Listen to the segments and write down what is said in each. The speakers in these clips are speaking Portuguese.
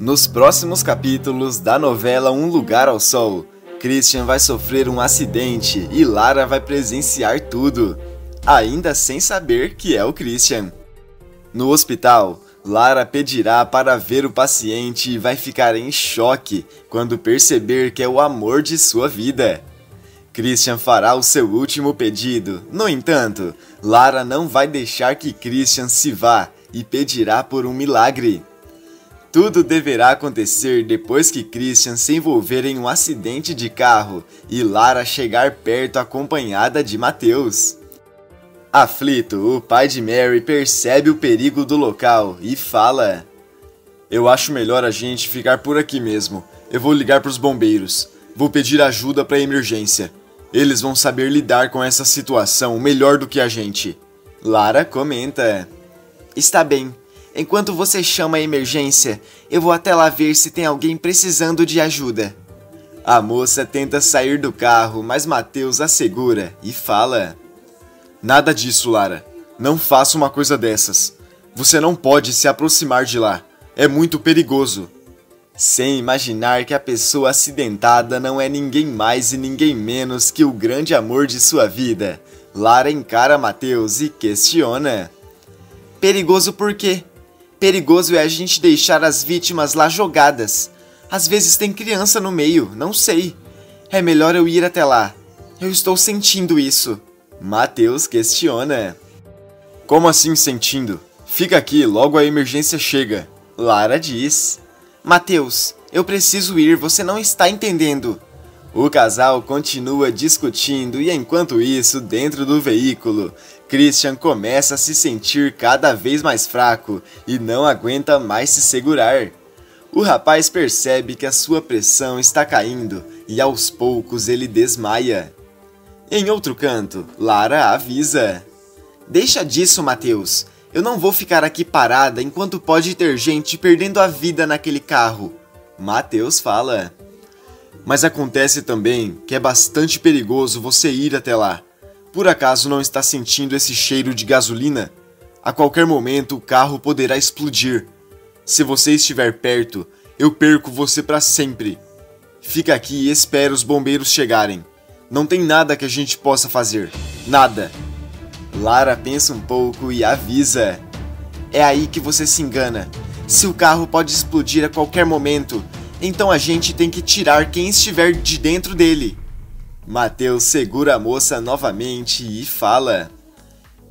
Nos próximos capítulos da novela Um Lugar ao Sol, Christian vai sofrer um acidente e Lara vai presenciar tudo, ainda sem saber que é o Christian. No hospital, Lara pedirá para ver o paciente e vai ficar em choque quando perceber que é o amor de sua vida. Christian fará o seu último pedido. No entanto, Lara não vai deixar que Christian se vá e pedirá por um milagre. Tudo deverá acontecer depois que Christian se envolver em um acidente de carro e Lara chegar perto acompanhada de Mateus. Aflito, o pai de Mary percebe o perigo do local e fala: Eu acho melhor a gente ficar por aqui mesmo. Eu vou ligar para os bombeiros. Vou pedir ajuda para a emergência. Eles vão saber lidar com essa situação melhor do que a gente. Lara comenta: Está bem, Enquanto você chama a emergência, eu vou até lá ver se tem alguém precisando de ajuda. A moça tenta sair do carro, mas Mateus a segura e fala: Nada disso, Lara. Não faça uma coisa dessas. Você não pode se aproximar de lá. É muito perigoso. Sem imaginar que a pessoa acidentada não é ninguém mais e ninguém menos que o grande amor de sua vida, Lara encara Mateus e questiona: Perigoso por quê? Perigoso é a gente deixar as vítimas lá jogadas. Às vezes tem criança no meio, não sei. É melhor eu ir até lá. Eu estou sentindo isso. Mateus questiona. Como assim sentindo? Fica aqui, logo a emergência chega. Lara diz. Mateus, eu preciso ir, você não está entendendo. O casal continua discutindo e enquanto isso, dentro do veículo, Christian começa a se sentir cada vez mais fraco e não aguenta mais se segurar. O rapaz percebe que a sua pressão está caindo e aos poucos ele desmaia. Em outro canto, Lara avisa: Deixa disso, Mateus. Eu não vou ficar aqui parada enquanto pode ter gente perdendo a vida naquele carro. Mateus fala. Mas acontece também que é bastante perigoso você ir até lá. Por acaso não está sentindo esse cheiro de gasolina? A qualquer momento o carro poderá explodir. Se você estiver perto, eu perco você para sempre. Fica aqui e espere os bombeiros chegarem. Não tem nada que a gente possa fazer. Nada. Lara pensa um pouco e avisa. É aí que você se engana. Se o carro pode explodir a qualquer momento, então a gente tem que tirar quem estiver de dentro dele. Mateus segura a moça novamente e fala: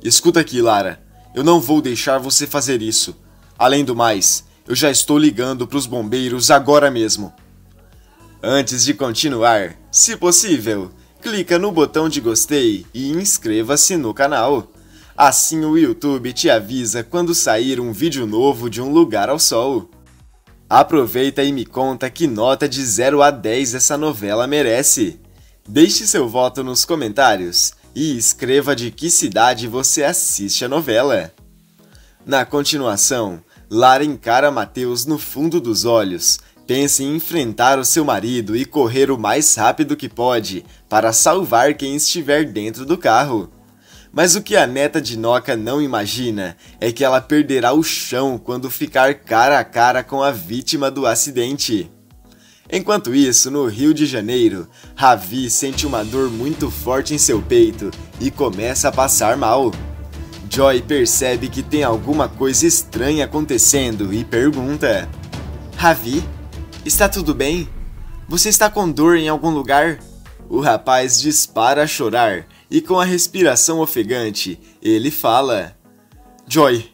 Escuta aqui, Lara. Eu não vou deixar você fazer isso. Além do mais, eu já estou ligando para os bombeiros agora mesmo. Antes de continuar, se possível, clica no botão de gostei e inscreva-se no canal. Assim o YouTube te avisa quando sair um vídeo novo de Um Lugar ao Sol. Aproveita e me conta que nota de 0 a 10 essa novela merece. Deixe seu voto nos comentários e escreva de que cidade você assiste a novela. Na continuação, Lara encara Mateus no fundo dos olhos, pensa em enfrentar o seu marido e correr o mais rápido que pode para salvar quem estiver dentro do carro. Mas o que a neta de Noca não imagina é que ela perderá o chão quando ficar cara a cara com a vítima do acidente. Enquanto isso, no Rio de Janeiro, Ravi sente uma dor muito forte em seu peito e começa a passar mal. Joy percebe que tem alguma coisa estranha acontecendo e pergunta: Ravi, está tudo bem? Você está com dor em algum lugar? O rapaz dispara a chorar e, com a respiração ofegante, ele fala: Joy,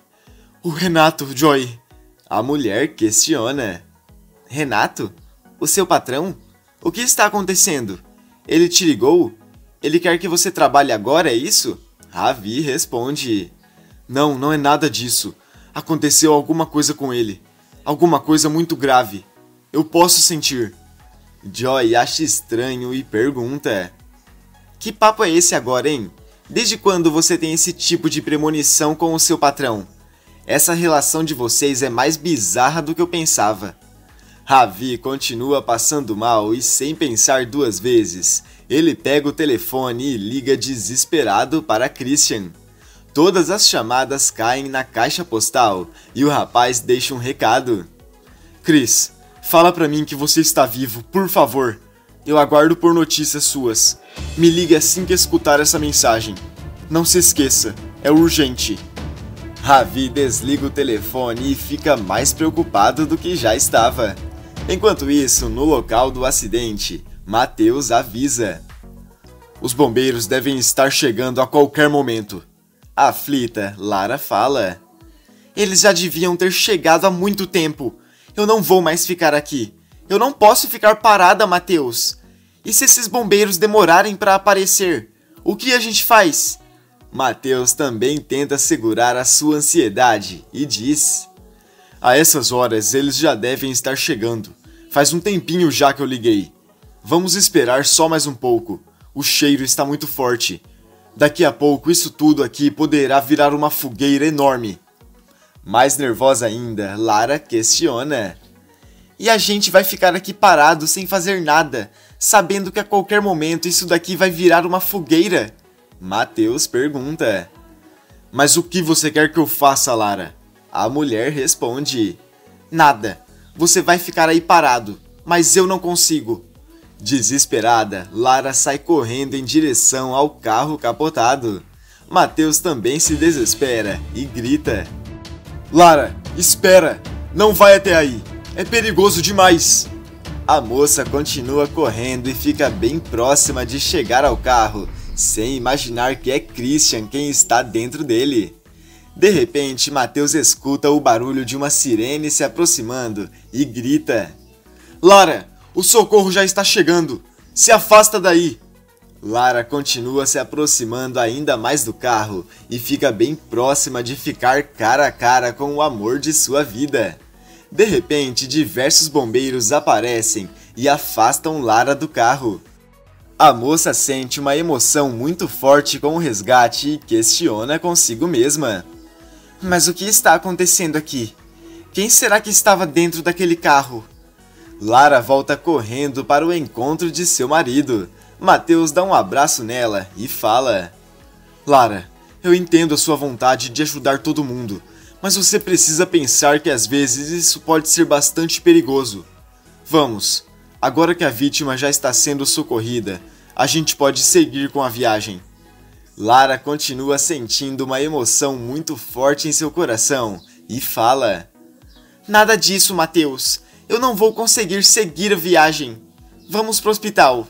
o Renato, Joy. A mulher questiona: Renato? O seu patrão? O que está acontecendo? Ele te ligou? Ele quer que você trabalhe agora, é isso? Ravi responde: Não, não é nada disso. Aconteceu alguma coisa com ele. Alguma coisa muito grave. Eu posso sentir. Joy acha estranho e pergunta: Que papo é esse agora, hein? Desde quando você tem esse tipo de premonição com o seu patrão? Essa relação de vocês é mais bizarra do que eu pensava. Ravi continua passando mal e sem pensar duas vezes, ele pega o telefone e liga desesperado para Christian. Todas as chamadas caem na caixa postal e o rapaz deixa um recado. Chris, fala pra mim que você está vivo, por favor. Eu aguardo por notícias suas. Me ligue assim que escutar essa mensagem. Não se esqueça, é urgente. Ravi desliga o telefone e fica mais preocupado do que já estava. Enquanto isso, no local do acidente, Mateus avisa. Os bombeiros devem estar chegando a qualquer momento. Aflita, Lara fala. Eles já deviam ter chegado há muito tempo. Eu não vou mais ficar aqui. Eu não posso ficar parada, Mateus. E se esses bombeiros demorarem para aparecer? O que a gente faz? Mateus também tenta segurar a sua ansiedade e diz: A essas horas eles já devem estar chegando. Faz um tempinho já que eu liguei. Vamos esperar só mais um pouco. O cheiro está muito forte. Daqui a pouco isso tudo aqui poderá virar uma fogueira enorme. Mais nervosa ainda, Lara questiona. E a gente vai ficar aqui parado sem fazer nada, sabendo que a qualquer momento isso daqui vai virar uma fogueira? Mateus pergunta. Mas o que você quer que eu faça, Lara? A mulher responde: Nada. Você vai ficar aí parado, mas eu não consigo. Desesperada, Lara sai correndo em direção ao carro capotado. Mateus também se desespera e grita: Lara, espera! Não vai até aí! É perigoso demais! A moça continua correndo e fica bem próxima de chegar ao carro, sem imaginar que é Christian quem está dentro dele. De repente, Mateus escuta o barulho de uma sirene se aproximando e grita: Lara, o socorro já está chegando! Se afasta daí! Lara continua se aproximando ainda mais do carro e fica bem próxima de ficar cara a cara com o amor de sua vida. De repente, diversos bombeiros aparecem e afastam Lara do carro. A moça sente uma emoção muito forte com o resgate e questiona consigo mesma: Mas o que está acontecendo aqui? Quem será que estava dentro daquele carro? Lara volta correndo para o encontro de seu marido Mateus dá um abraço nela e fala: Lara, eu entendo a sua vontade de ajudar todo mundo, mas você precisa pensar que às vezes isso pode ser bastante perigoso. Vamos, agora que a vítima já está sendo socorrida, a gente pode seguir com a viagem. Lara continua sentindo uma emoção muito forte em seu coração e fala: Nada disso, Mateus. Eu não vou conseguir seguir a viagem. Vamos pro hospital.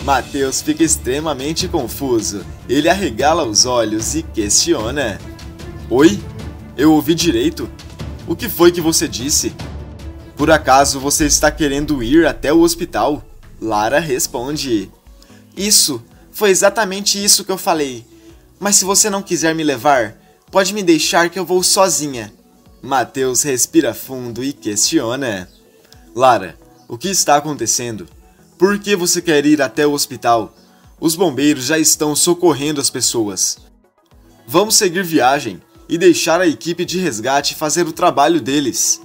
Mateus fica extremamente confuso. Ele arregala os olhos e questiona: Oi? Eu ouvi direito? O que foi que você disse? Por acaso você está querendo ir até o hospital? Lara responde: Isso, foi exatamente isso que eu falei. Mas se você não quiser me levar, pode me deixar que eu vou sozinha. Mateus respira fundo e questiona: Lara, o que está acontecendo? Por que você quer ir até o hospital? Os bombeiros já estão socorrendo as pessoas. Vamos seguir viagem e deixar a equipe de resgate fazer o trabalho deles.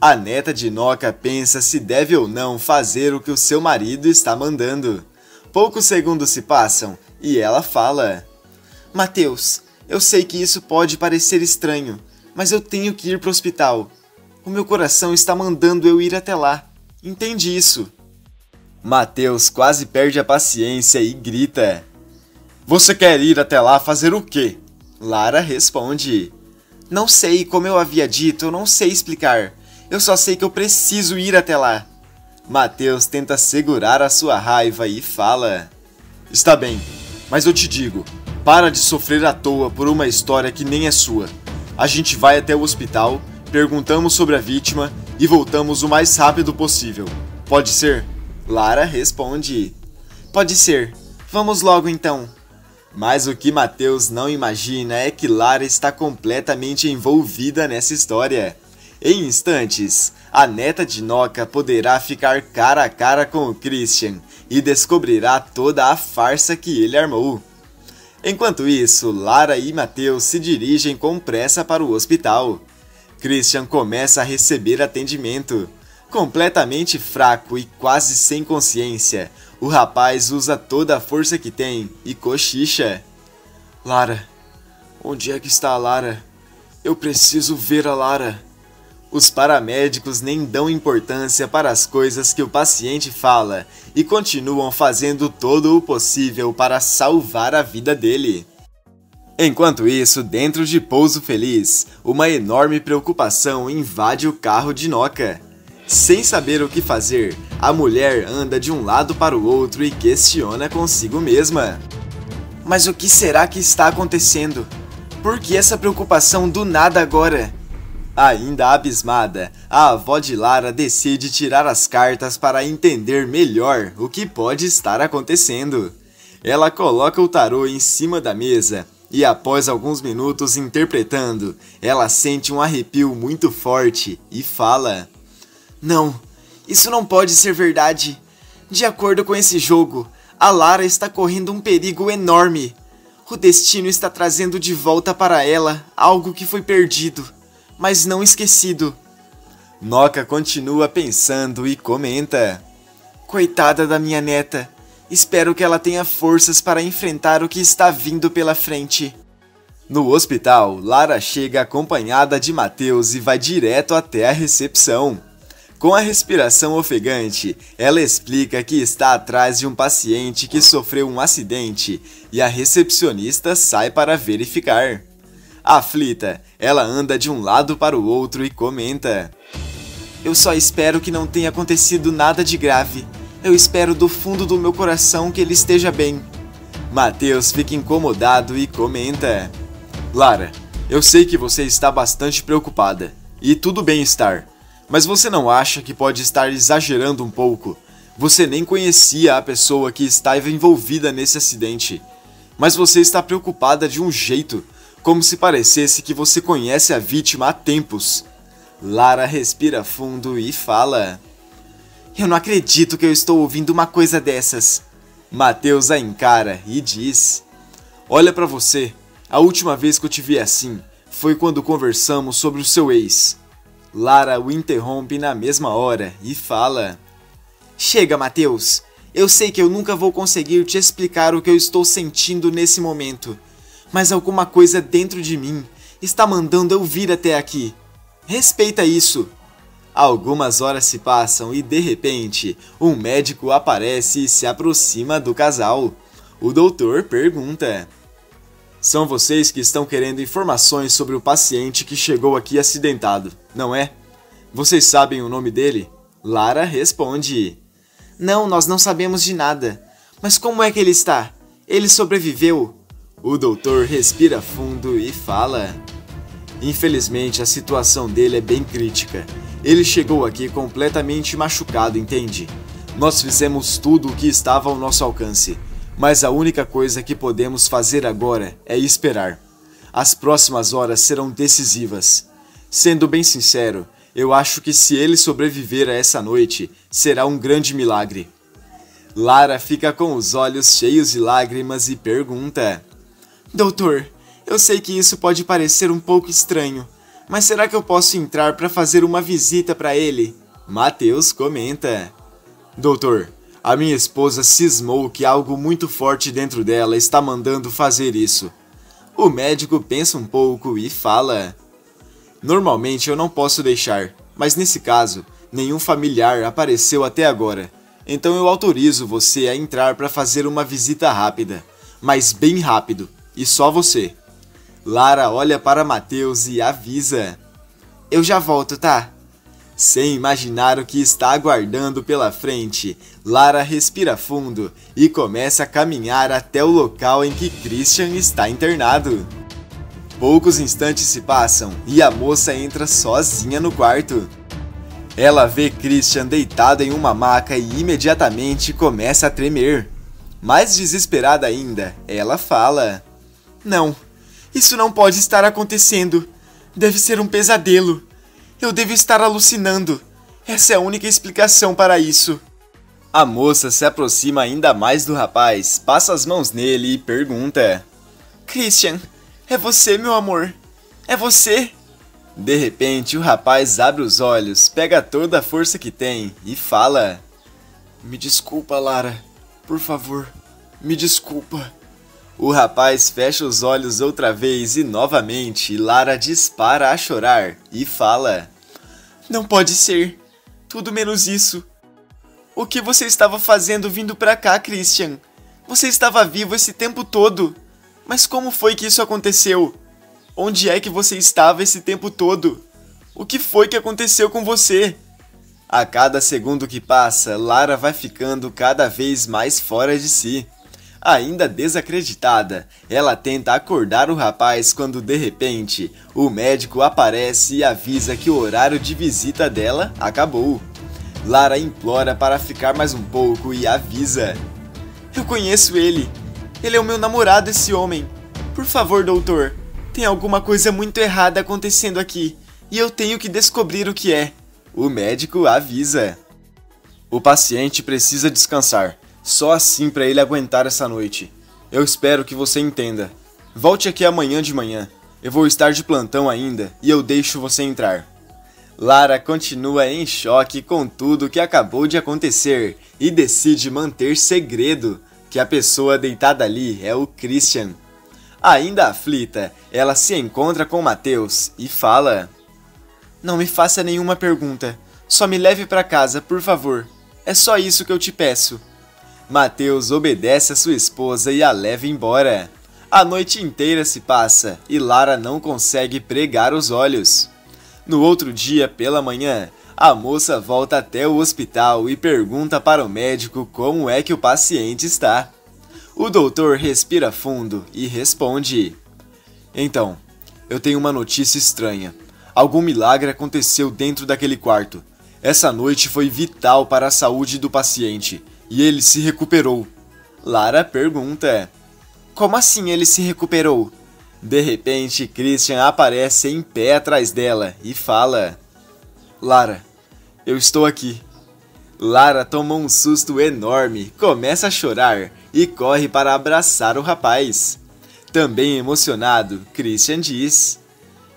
A neta de Noca pensa se deve ou não fazer o que o seu marido está mandando. Poucos segundos se passam e ela fala: Mateus, eu sei que isso pode parecer estranho, mas eu tenho que ir para o hospital. O meu coração está mandando eu ir até lá. Entende isso? Mateus quase perde a paciência e grita: Você quer ir até lá fazer o quê? Lara responde: Não sei, como eu havia dito, eu não sei explicar. Eu só sei que eu preciso ir até lá. Mateus tenta segurar a sua raiva e fala: Está bem, mas eu te digo, para de sofrer à toa por uma história que nem é sua. A gente vai até o hospital, perguntamos sobre a vítima e voltamos o mais rápido possível. Pode ser? Lara responde: Pode ser. Vamos logo então. Mas o que Mateus não imagina é que Lara está completamente envolvida nessa história. Em instantes, a neta de Noca poderá ficar cara a cara com o Christian e descobrirá toda a farsa que ele armou. Enquanto isso, Lara e Mateus se dirigem com pressa para o hospital. Christian começa a receber atendimento. Completamente fraco e quase sem consciência, o rapaz usa toda a força que tem e cochicha. Lara, onde é que está a Lara? Eu preciso ver a Lara. Os paramédicos nem dão importância para as coisas que o paciente fala e continuam fazendo todo o possível para salvar a vida dele. Enquanto isso, dentro de Pouso Feliz, uma enorme preocupação invade o carro de Noca. Sem saber o que fazer, a mulher anda de um lado para o outro e questiona consigo mesma. Mas o que será que está acontecendo? Por que essa preocupação do nada agora? Ainda abismada, a avó de Lara decide tirar as cartas para entender melhor o que pode estar acontecendo. Ela coloca o tarô em cima da mesa e, após alguns minutos interpretando, ela sente um arrepio muito forte e fala: Não, isso não pode ser verdade. De acordo com esse jogo, a Lara está correndo um perigo enorme. O destino está trazendo de volta para ela algo que foi perdido mas não esquecido. Noca continua pensando e comenta: Coitada da minha neta, espero que ela tenha forças para enfrentar o que está vindo pela frente. No hospital, Lara chega acompanhada de Mateus e vai direto até a recepção. Com a respiração ofegante, ela explica que está atrás de um paciente que sofreu um acidente e a recepcionista sai para verificar. Aflita, ela anda de um lado para o outro e comenta: Eu só espero que não tenha acontecido nada de grave. Eu espero do fundo do meu coração que ele esteja bem. Mateus fica incomodado e comenta: Lara, eu sei que você está bastante preocupada, e tudo bem estar, mas você não acha que pode estar exagerando um pouco? Você nem conhecia a pessoa que estava envolvida nesse acidente, mas você está preocupada de um jeito como se parecesse que você conhece a vítima há tempos. Lara respira fundo e fala: Eu não acredito que eu estou ouvindo uma coisa dessas. Mateus a encara e diz: Olha para você, a última vez que eu te vi assim foi quando conversamos sobre o seu ex. Lara o interrompe na mesma hora e fala: Chega, Mateus. Eu sei que eu nunca vou conseguir te explicar o que eu estou sentindo nesse momento mas alguma coisa dentro de mim está mandando eu vir até aqui. Respeita isso. Algumas horas se passam e de repente, um médico aparece e se aproxima do casal. O doutor pergunta: São vocês que estão querendo informações sobre o paciente que chegou aqui acidentado, não é? Vocês sabem o nome dele? Lara responde: Não, nós não sabemos de nada. Mas como é que ele está? Ele sobreviveu? O doutor respira fundo e fala: Infelizmente, a situação dele é bem crítica. Ele chegou aqui completamente machucado, entende? Nós fizemos tudo o que estava ao nosso alcance, mas a única coisa que podemos fazer agora é esperar. As próximas horas serão decisivas. Sendo bem sincero, eu acho que se ele sobreviver a essa noite, será um grande milagre. Lara fica com os olhos cheios de lágrimas e pergunta: Doutor, eu sei que isso pode parecer um pouco estranho, mas será que eu posso entrar para fazer uma visita para ele? Mateus comenta. Doutor, a minha esposa cismou que algo muito forte dentro dela está mandando fazer isso. O médico pensa um pouco e fala: Normalmente eu não posso deixar, mas nesse caso, nenhum familiar apareceu até agora. Então eu autorizo você a entrar para fazer uma visita rápida, mas bem rápido e só você. Lara olha para Mateus e avisa: Eu já volto, tá? Sem imaginar o que está aguardando pela frente, Lara respira fundo e começa a caminhar até o local em que Christian está internado. Poucos instantes se passam e a moça entra sozinha no quarto. Ela vê Christian deitado em uma maca e imediatamente começa a tremer. Mais desesperada ainda, ela fala: não, isso não pode estar acontecendo. Deve ser um pesadelo. Eu devo estar alucinando. Essa é a única explicação para isso. A moça se aproxima ainda mais do rapaz, passa as mãos nele e pergunta: Christian, é você, meu amor? É você? De repente, o rapaz abre os olhos, pega toda a força que tem e fala: Me desculpa, Lara. Por favor, me desculpa. O rapaz fecha os olhos outra vez e novamente Lara dispara a chorar e fala: Não pode ser. Tudo menos isso. O que você estava fazendo vindo pra cá, Christian? Você estava vivo esse tempo todo. Mas como foi que isso aconteceu? Onde é que você estava esse tempo todo? O que foi que aconteceu com você? A cada segundo que passa, Lara vai ficando cada vez mais fora de si. Ainda desacreditada, ela tenta acordar o rapaz quando de repente o médico aparece e avisa que o horário de visita dela acabou. Lara implora para ficar mais um pouco e avisa: Eu conheço ele. Ele é o meu namorado, esse homem. Por favor, doutor, tem alguma coisa muito errada acontecendo aqui e eu tenho que descobrir o que é. O médico avisa: O paciente precisa descansar. Só assim para ele aguentar essa noite. Eu espero que você entenda. Volte aqui amanhã de manhã. Eu vou estar de plantão ainda e eu deixo você entrar. Lara continua em choque com tudo que acabou de acontecer e decide manter segredo que a pessoa deitada ali é o Christian. Ainda aflita, ela se encontra com Mateus e fala: Não me faça nenhuma pergunta. Só me leve para casa, por favor. É só isso que eu te peço. Mateus obedece a sua esposa e a leva embora. A noite inteira se passa e Lara não consegue pregar os olhos. No outro dia, pela manhã, a moça volta até o hospital e pergunta para o médico como é que o paciente está. O doutor respira fundo e responde: Então, eu tenho uma notícia estranha. Algum milagre aconteceu dentro daquele quarto. Essa noite foi vital para a saúde do paciente e ele se recuperou. Lara pergunta: Como assim ele se recuperou? De repente, Christian aparece em pé atrás dela e fala: Lara, eu estou aqui. Lara toma um susto enorme, começa a chorar e corre para abraçar o rapaz. Também emocionado, Christian diz: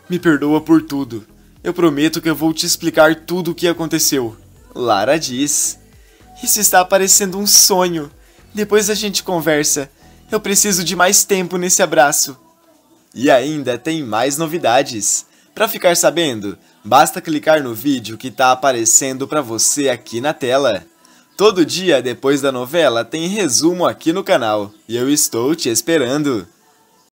Me perdoa por tudo. Eu prometo que eu vou te explicar tudo o que aconteceu. Lara diz: isso está parecendo um sonho. Depois a gente conversa. Eu preciso de mais tempo nesse abraço. E ainda tem mais novidades. Para ficar sabendo, basta clicar no vídeo que está aparecendo para você aqui na tela. Todo dia depois da novela tem resumo aqui no canal e eu estou te esperando.